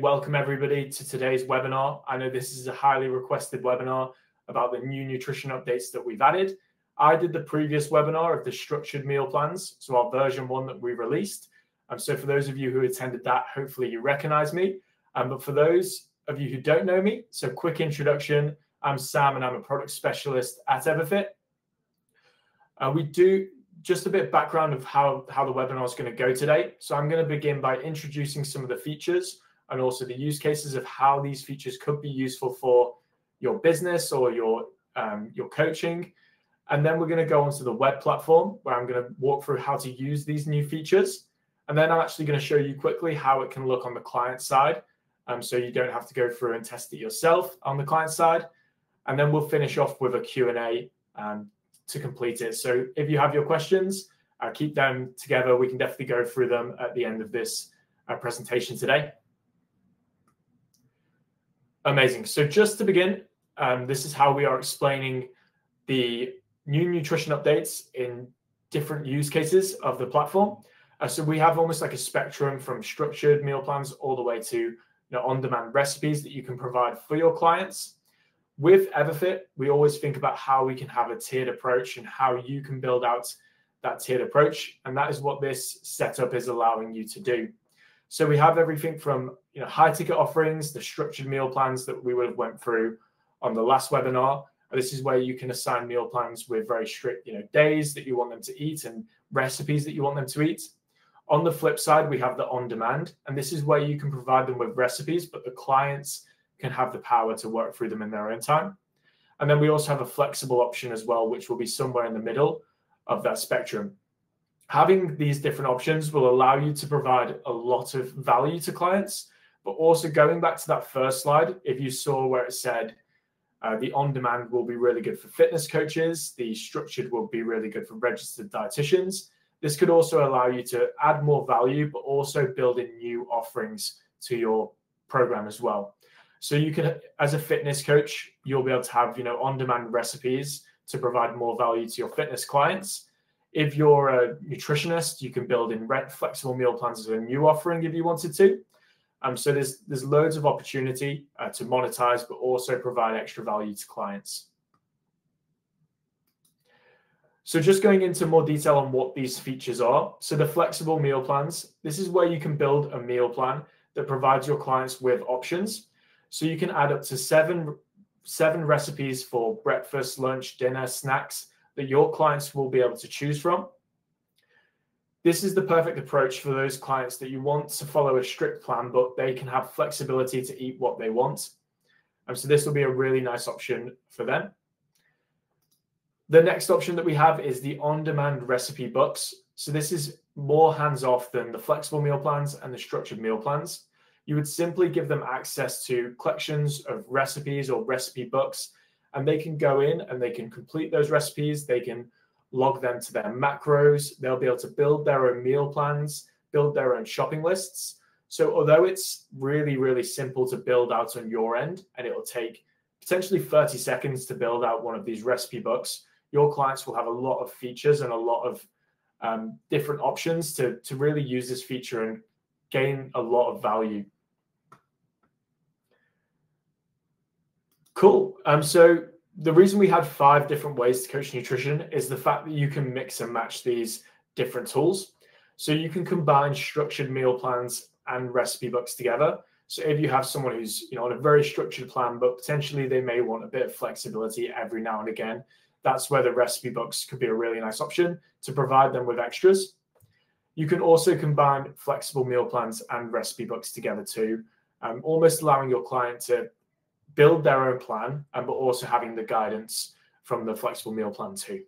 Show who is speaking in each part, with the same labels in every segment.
Speaker 1: Welcome everybody to today's webinar. I know this is a highly requested webinar about the new nutrition updates that we've added. I did the previous webinar of the structured meal plans, so our version one that we released. Um, so for those of you who attended that, hopefully you recognize me. Um, but for those of you who don't know me, so quick introduction. I'm Sam and I'm a product specialist at Everfit. Uh, we do just a bit of background of how, how the webinar is going to go today. So I'm going to begin by introducing some of the features and also the use cases of how these features could be useful for your business or your um, your coaching. And then we're going to go onto the web platform where I'm going to walk through how to use these new features. And then I'm actually going to show you quickly how it can look on the client side. Um, so you don't have to go through and test it yourself on the client side. And then we'll finish off with a Q&A um, to complete it. So if you have your questions, uh, keep them together. We can definitely go through them at the end of this uh, presentation today. Amazing. So just to begin, um, this is how we are explaining the new nutrition updates in different use cases of the platform. Uh, so we have almost like a spectrum from structured meal plans all the way to you know, on-demand recipes that you can provide for your clients. With Everfit, we always think about how we can have a tiered approach and how you can build out that tiered approach. And that is what this setup is allowing you to do. So we have everything from you know high ticket offerings, the structured meal plans that we would have went through on the last webinar. This is where you can assign meal plans with very strict you know days that you want them to eat and recipes that you want them to eat. On the flip side, we have the on demand, and this is where you can provide them with recipes, but the clients can have the power to work through them in their own time. And then we also have a flexible option as well, which will be somewhere in the middle of that spectrum having these different options will allow you to provide a lot of value to clients. But also going back to that first slide, if you saw where it said uh, the on demand will be really good for fitness coaches, the structured will be really good for registered dietitians. This could also allow you to add more value, but also build in new offerings to your program as well. So you can, as a fitness coach, you'll be able to have, you know, on-demand recipes to provide more value to your fitness clients. If you're a nutritionist, you can build in rent flexible meal plans as a new offering if you wanted to. Um, so there's there's loads of opportunity uh, to monetize, but also provide extra value to clients. So just going into more detail on what these features are. So the flexible meal plans, this is where you can build a meal plan that provides your clients with options. So you can add up to seven seven recipes for breakfast, lunch, dinner, snacks, that your clients will be able to choose from. This is the perfect approach for those clients that you want to follow a strict plan, but they can have flexibility to eat what they want. And so this will be a really nice option for them. The next option that we have is the on-demand recipe books. So this is more hands-off than the flexible meal plans and the structured meal plans. You would simply give them access to collections of recipes or recipe books and they can go in and they can complete those recipes. They can log them to their macros. They'll be able to build their own meal plans, build their own shopping lists. So, although it's really, really simple to build out on your end, and it'll take potentially 30 seconds to build out one of these recipe books, your clients will have a lot of features and a lot of um, different options to, to really use this feature and gain a lot of value Cool. Um, so the reason we had five different ways to coach nutrition is the fact that you can mix and match these different tools. So you can combine structured meal plans and recipe books together. So if you have someone who's you know on a very structured plan, but potentially they may want a bit of flexibility every now and again, that's where the recipe books could be a really nice option to provide them with extras. You can also combine flexible meal plans and recipe books together too, um, almost allowing your client to build their own plan, and but also having the guidance from the flexible meal plan too.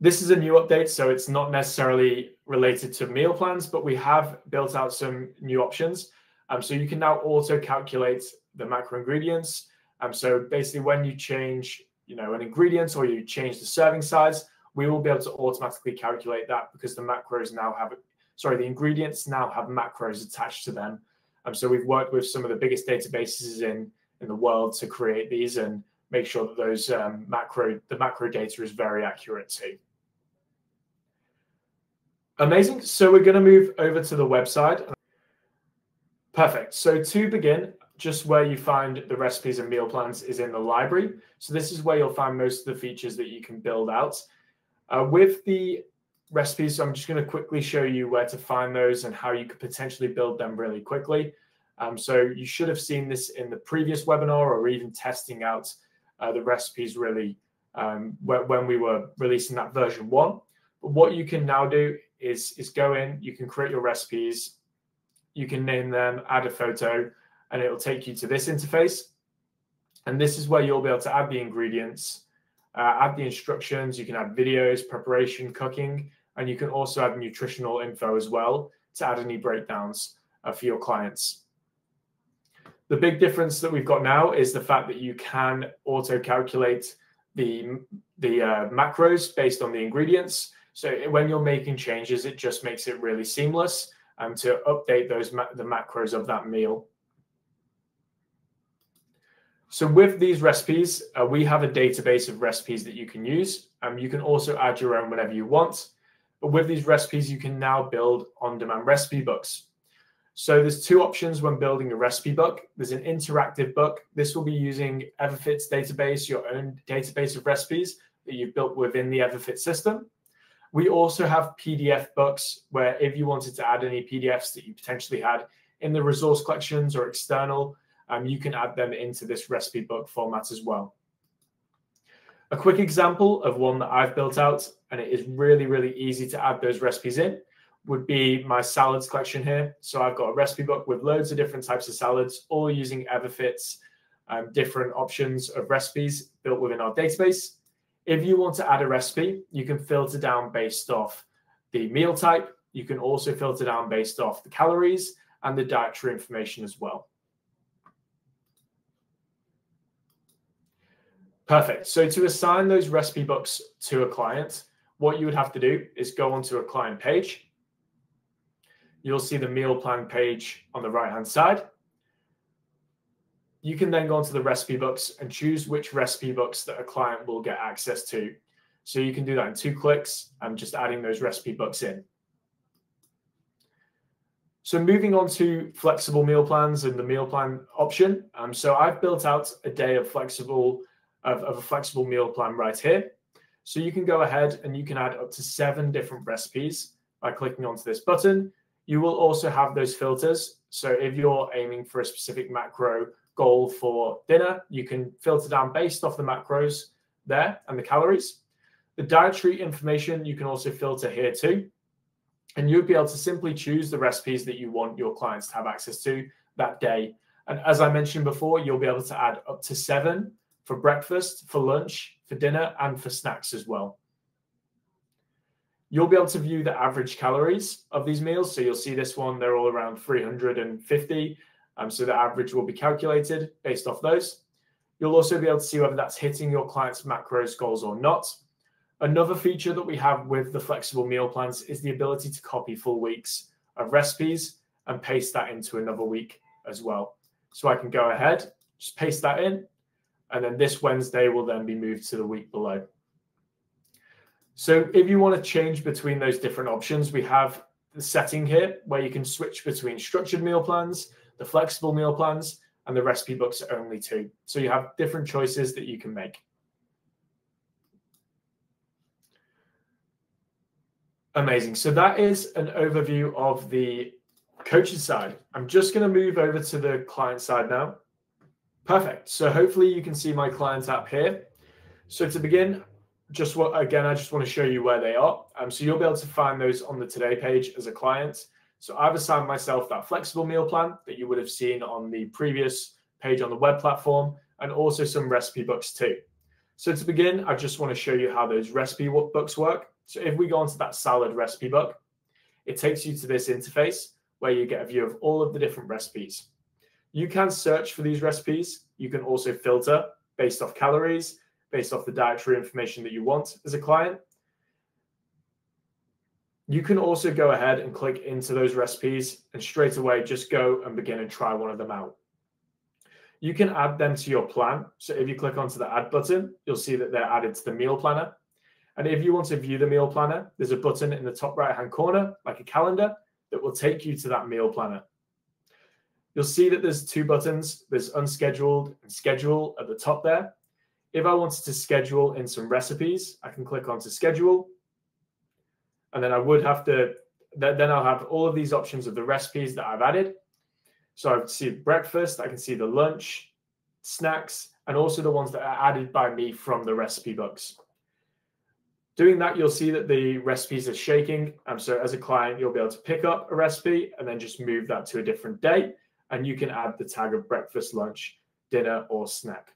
Speaker 1: This is a new update, so it's not necessarily related to meal plans, but we have built out some new options. Um, so you can now auto calculate the macro ingredients. Um, so basically, when you change, you know, an ingredient or you change the serving size, we will be able to automatically calculate that because the macros now have, sorry, the ingredients now have macros attached to them um, so we've worked with some of the biggest databases in in the world to create these and make sure that those um, macro the macro data is very accurate too. Amazing. So we're going to move over to the website. Perfect. So to begin, just where you find the recipes and meal plans is in the library. So this is where you'll find most of the features that you can build out. Uh, with the recipes, so I'm just going to quickly show you where to find those and how you could potentially build them really quickly. Um, so you should have seen this in the previous webinar or even testing out uh, the recipes really um, when we were releasing that version one. But what you can now do is, is go in, you can create your recipes, you can name them, add a photo, and it'll take you to this interface. And this is where you'll be able to add the ingredients, uh, add the instructions. You can add videos, preparation, cooking, and you can also add nutritional info as well to add any breakdowns uh, for your clients. The big difference that we've got now is the fact that you can auto calculate the, the uh, macros based on the ingredients. So when you're making changes, it just makes it really seamless um, to update those ma the macros of that meal. So with these recipes, uh, we have a database of recipes that you can use. Um, you can also add your own whenever you want. But with these recipes, you can now build on-demand recipe books. So there's two options when building a recipe book. There's an interactive book. This will be using Everfit's database, your own database of recipes that you've built within the Everfit system. We also have PDF books where if you wanted to add any PDFs that you potentially had in the resource collections or external, um, you can add them into this recipe book format as well. A quick example of one that I've built out, and it is really, really easy to add those recipes in, would be my salads collection here. So I've got a recipe book with loads of different types of salads, all using Everfit's um, different options of recipes built within our database. If you want to add a recipe, you can filter down based off the meal type. You can also filter down based off the calories and the dietary information as well. Perfect. So to assign those recipe books to a client, what you would have to do is go onto a client page. You'll see the meal plan page on the right hand side. You can then go onto the recipe books and choose which recipe books that a client will get access to. So you can do that in two clicks and just adding those recipe books in. So moving on to flexible meal plans and the meal plan option. Um, so I've built out a day of flexible of, of a flexible meal plan right here. So you can go ahead and you can add up to seven different recipes by clicking onto this button. You will also have those filters. So if you're aiming for a specific macro goal for dinner, you can filter down based off the macros there and the calories. The dietary information you can also filter here too. And you'll be able to simply choose the recipes that you want your clients to have access to that day. And as I mentioned before, you'll be able to add up to seven for breakfast, for lunch, for dinner, and for snacks as well. You'll be able to view the average calories of these meals. So you'll see this one, they're all around 350. Um, so the average will be calculated based off those. You'll also be able to see whether that's hitting your client's macros goals or not. Another feature that we have with the flexible meal plans is the ability to copy full weeks of recipes and paste that into another week as well. So I can go ahead, just paste that in, and then this Wednesday will then be moved to the week below. So if you want to change between those different options, we have the setting here where you can switch between structured meal plans, the flexible meal plans, and the recipe books only two. So you have different choices that you can make. Amazing. So that is an overview of the coaching side. I'm just going to move over to the client side now. Perfect. So hopefully you can see my client app here. So to begin, just what again, I just want to show you where they are. Um, so you'll be able to find those on the today page as a client. So I've assigned myself that flexible meal plan that you would have seen on the previous page on the web platform, and also some recipe books too. So to begin, I just want to show you how those recipe books work. So if we go onto that salad recipe book, it takes you to this interface where you get a view of all of the different recipes. You can search for these recipes. You can also filter based off calories, based off the dietary information that you want as a client. You can also go ahead and click into those recipes and straight away just go and begin and try one of them out. You can add them to your plan. So if you click onto the add button, you'll see that they're added to the meal planner. And if you want to view the meal planner, there's a button in the top right hand corner, like a calendar, that will take you to that meal planner. You'll see that there's two buttons. There's unscheduled and schedule at the top there. If I wanted to schedule in some recipes, I can click onto schedule. And then I would have to, then I'll have all of these options of the recipes that I've added. So I see breakfast, I can see the lunch, snacks, and also the ones that are added by me from the recipe books. Doing that, you'll see that the recipes are shaking. Um, so as a client, you'll be able to pick up a recipe and then just move that to a different day. And you can add the tag of breakfast, lunch, dinner, or snack.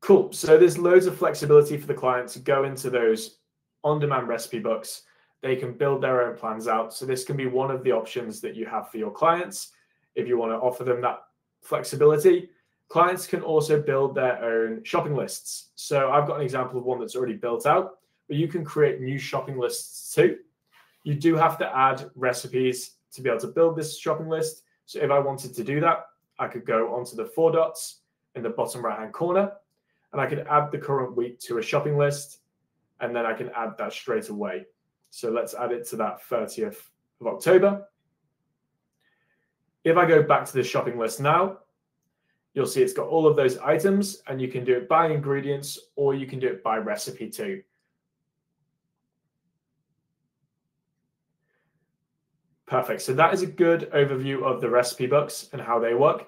Speaker 1: Cool. So there's loads of flexibility for the client to go into those on-demand recipe books. They can build their own plans out. So this can be one of the options that you have for your clients if you want to offer them that flexibility. Clients can also build their own shopping lists. So I've got an example of one that's already built out, but you can create new shopping lists too. You do have to add recipes to be able to build this shopping list. So if I wanted to do that, I could go onto the four dots in the bottom right hand corner and I could add the current week to a shopping list, and then I can add that straight away. So let's add it to that 30th of October. If I go back to the shopping list now, you'll see it's got all of those items and you can do it by ingredients or you can do it by recipe too. Perfect. So that is a good overview of the recipe books and how they work.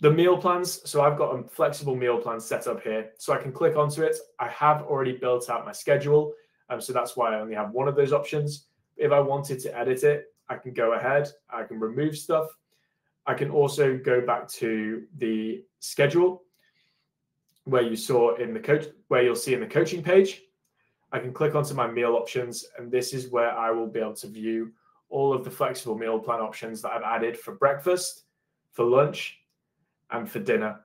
Speaker 1: The meal plans, so I've got a flexible meal plan set up here. So I can click onto it. I have already built out my schedule. Um, so that's why I only have one of those options. If I wanted to edit it, I can go ahead, I can remove stuff. I can also go back to the schedule where you saw in the coach, where you'll see in the coaching page. I can click onto my meal options, and this is where I will be able to view all of the flexible meal plan options that I've added for breakfast, for lunch, and for dinner.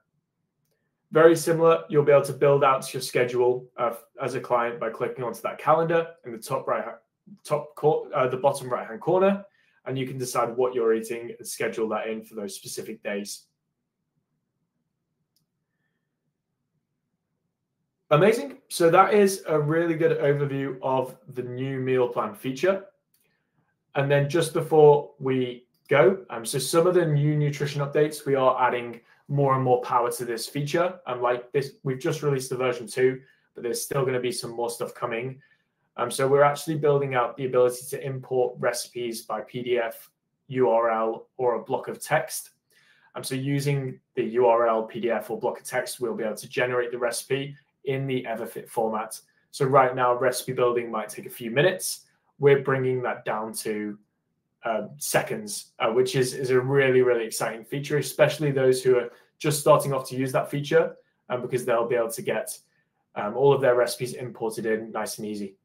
Speaker 1: Very similar, you'll be able to build out your schedule uh, as a client by clicking onto that calendar in the top right, top cor- uh, the bottom right hand corner, and you can decide what you're eating and schedule that in for those specific days. Amazing. So that is a really good overview of the new meal plan feature. And then just before we go, um, so some of the new nutrition updates, we are adding more and more power to this feature. And like this, we've just released the version two, but there's still going to be some more stuff coming. Um, so we're actually building out the ability to import recipes by PDF, URL, or a block of text. Um, so using the URL, PDF, or block of text, we'll be able to generate the recipe in the Everfit format. So right now, recipe building might take a few minutes. We're bringing that down to uh, seconds, uh, which is, is a really, really exciting feature, especially those who are just starting off to use that feature, um, because they'll be able to get um, all of their recipes imported in nice and easy.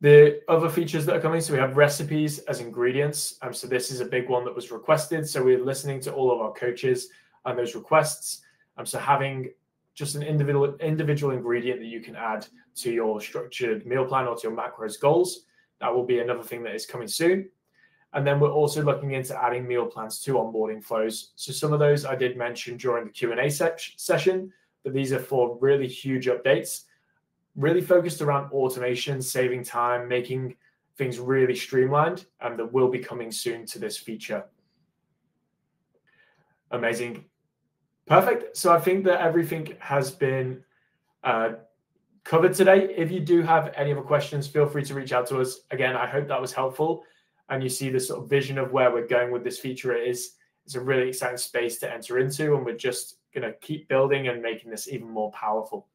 Speaker 1: The other features that are coming, so we have recipes as ingredients. Um, so this is a big one that was requested. So we're listening to all of our coaches and those requests. Um, so having just an individual individual ingredient that you can add to your structured meal plan or to your macros goals that will be another thing that is coming soon. And then we're also looking into adding meal plans to onboarding flows. So some of those I did mention during the Q&A session, but these are for really huge updates, really focused around automation, saving time, making things really streamlined, and that will be coming soon to this feature. Amazing. Perfect. So I think that everything has been uh, covered today. If you do have any other questions, feel free to reach out to us. Again, I hope that was helpful and you see the sort of vision of where we're going with this feature. It is it's a really exciting space to enter into, and we're just going to keep building and making this even more powerful.